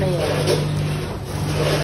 没有了。